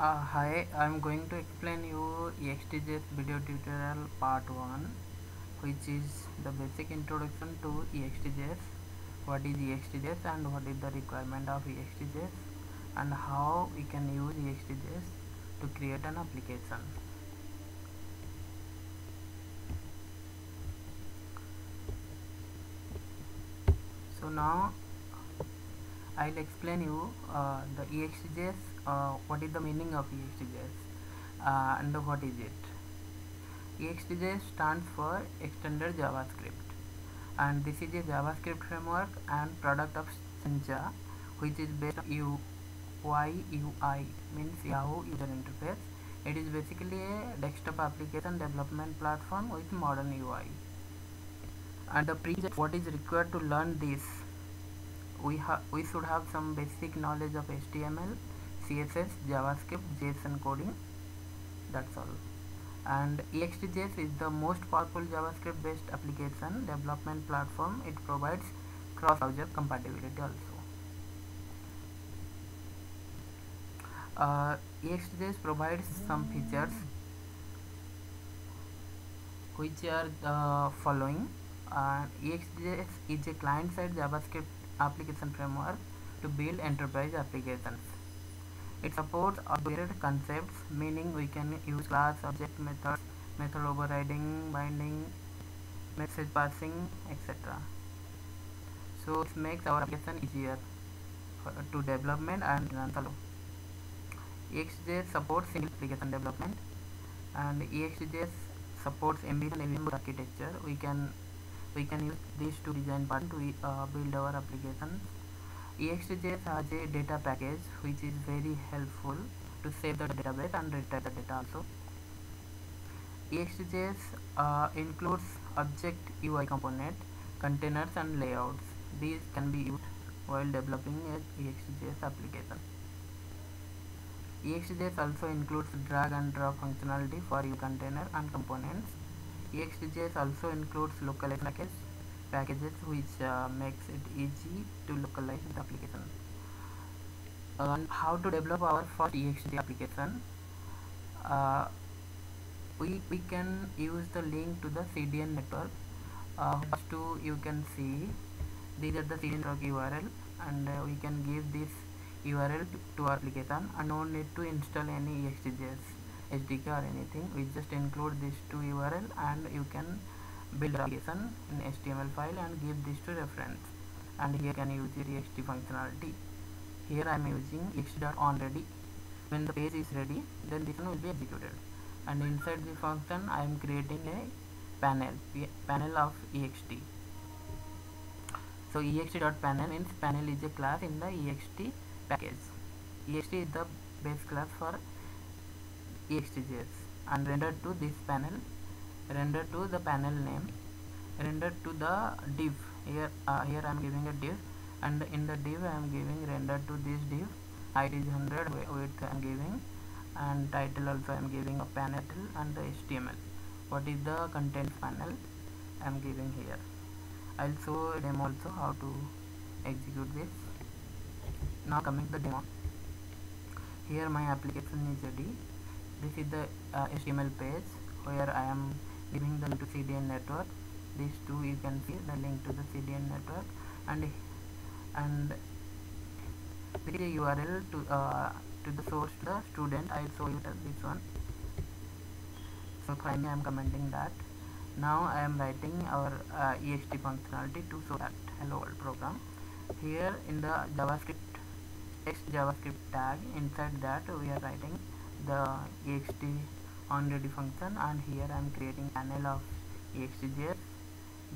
Uh, hi, I'm going to explain you EXTJS video tutorial part 1 which is the basic introduction to EXTJS what is EXTJS and what is the requirement of EXTJS and how we can use EXTJS to create an application. So now I'll explain you uh, the EXTJS uh, what is the meaning of EXTJS uh, and what is it? EXTJS stands for Extended JavaScript. And this is a JavaScript framework and product of Sencha which is based on YUI YUI means Yahoo user interface. It is basically a desktop application development platform with modern UI and the pre what is required to learn this? We have we should have some basic knowledge of HTML CSS JavaScript JSON coding that's all. And EXTJS is the most powerful JavaScript based application development platform. It provides cross browser compatibility also. Uh, EXTJS provides some features which are the following. Uh, EXTJS is a client-side JavaScript application framework to build enterprise applications. It supports object concepts, meaning we can use class, object methods, method overriding, binding, message passing, etc. So it makes our application easier for, to development and follow. EXTJS supports single application development and EXTJS supports embedded and architecture. We can we can use these to design part to uh, build our applications EXTJS has a data package which is very helpful to save the database and retrieve the data also. EXTJS uh, includes object UI component containers and layouts. These can be used while developing a EXTJS application. EXTJS also includes drag and drop functionality for your container and components. EXTJS also includes localized package packages which uh, makes it easy to localize the application. Uh, how to develop our first EXTJS application? Uh, we, we can use the link to the CDN network. Uh, two you can see these are the CDN network URL and uh, we can give this URL to, to our application and no need to install any EXTJS SDK or anything we just include these two URL and you can build application in HTML file and give this to reference. And here can use the ext functionality. Here I am using ext.onReady when the page is ready then this one will be executed. And inside the function I am creating a panel panel of ext so ext.panel means panel is a class in the ext package. Ext is the base class for EXTJS and render to this panel render to the panel name. Render to the div. Here uh, here I am giving a div. And in the div I am giving render to this div. Height is 100 width I am giving. And title also I am giving a panel and the HTML what is the content panel? I am giving here. I'll show demo also how to execute this. Now coming to the demo. Here my application is ready. This is the uh, HTML page where I am giving them to CDN network. These two you can see the link to the CDN network. And and a URL to uh, to the source to the student I will show you this one. So finally I am commenting that. Now I am writing our uh, functionality to show that. Hello world program. Here in the JavaScript text JavaScript tag inside that we are writing the ext onReady function and here I am creating panel of extjs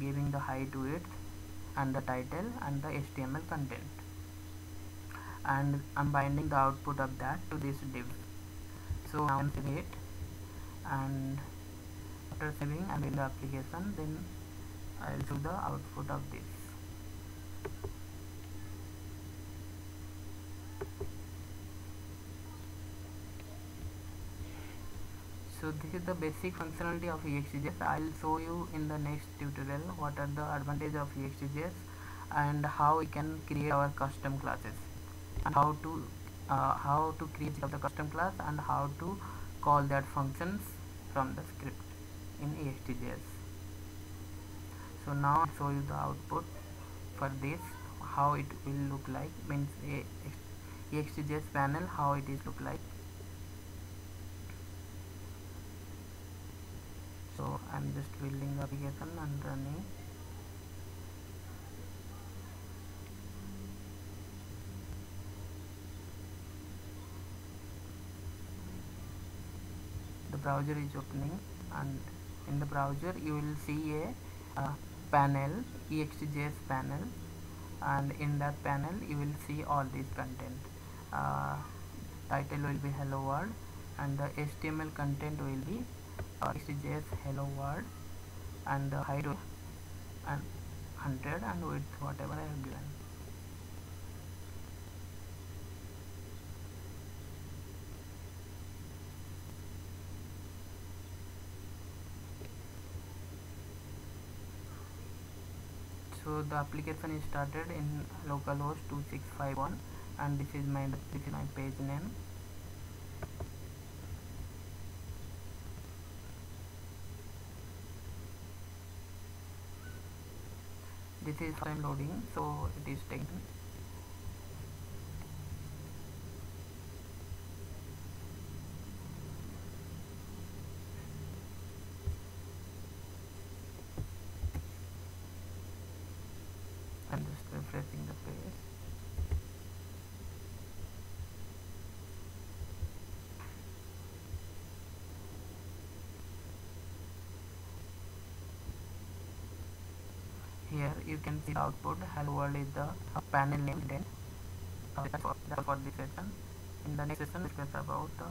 giving the height width and the title and the HTML content. And I'm binding the output of that to this div. So I am saving it and after saving and in the application then I will show the output of this so this is the basic functionality of EXTJS I'll show you in the next tutorial what are the advantages of EXTJS and how we can create our custom classes. And how to uh, how to create the custom class and how to call that functions from the script in EXTJS so now I'll show you the output for this how it will look like means EXTJS panel how it is look like so I'm just building the application and running the browser is opening and in the browser you will see a uh, panel extjs panel and in that panel you will see all this content. Uh, title will be hello world and the html content will be uh, hello world and the height and 100 and width whatever I have given. So the application is started in localhost 2651 and this is my this is my page name this is time loading so it is taking I'm just refreshing the page here you can see the output. Hello world is the panel name. Then uh, for, for this session. In the next session we discuss about the